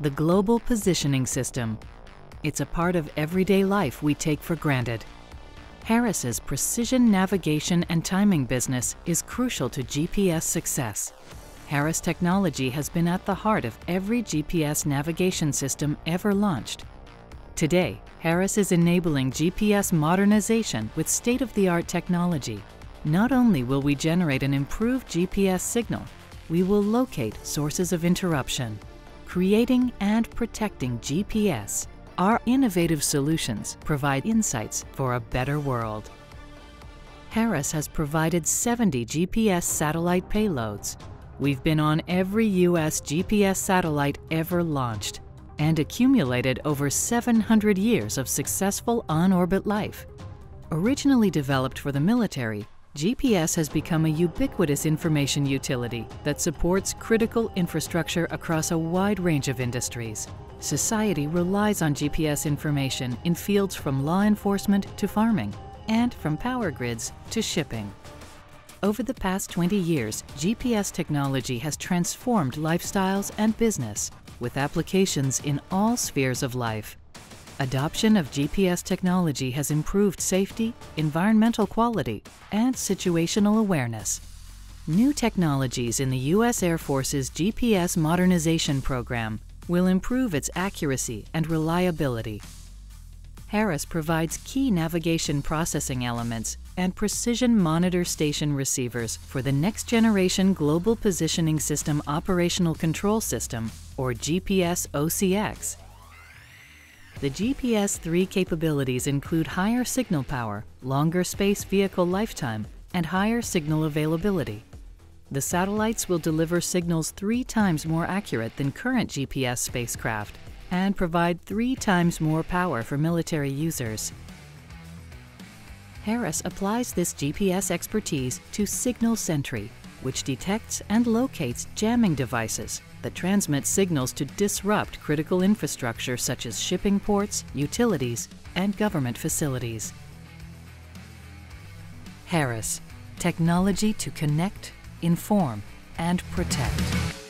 the Global Positioning System. It's a part of everyday life we take for granted. Harris's precision navigation and timing business is crucial to GPS success. Harris technology has been at the heart of every GPS navigation system ever launched. Today, Harris is enabling GPS modernization with state-of-the-art technology. Not only will we generate an improved GPS signal, we will locate sources of interruption, creating and protecting GPS. Our innovative solutions provide insights for a better world. Harris has provided 70 GPS satellite payloads. We've been on every U.S. GPS satellite ever launched and accumulated over 700 years of successful on-orbit life. Originally developed for the military, GPS has become a ubiquitous information utility that supports critical infrastructure across a wide range of industries. Society relies on GPS information in fields from law enforcement to farming, and from power grids to shipping. Over the past 20 years, GPS technology has transformed lifestyles and business, with applications in all spheres of life. Adoption of GPS technology has improved safety, environmental quality, and situational awareness. New technologies in the U.S. Air Force's GPS modernization program will improve its accuracy and reliability. Harris provides key navigation processing elements and precision monitor station receivers for the Next Generation Global Positioning System Operational Control System, or GPS OCX, the GPS-3 capabilities include higher signal power, longer space vehicle lifetime, and higher signal availability. The satellites will deliver signals three times more accurate than current GPS spacecraft and provide three times more power for military users. Harris applies this GPS expertise to Signal Sentry, which detects and locates jamming devices that transmit signals to disrupt critical infrastructure such as shipping ports, utilities, and government facilities. Harris, technology to connect, inform, and protect.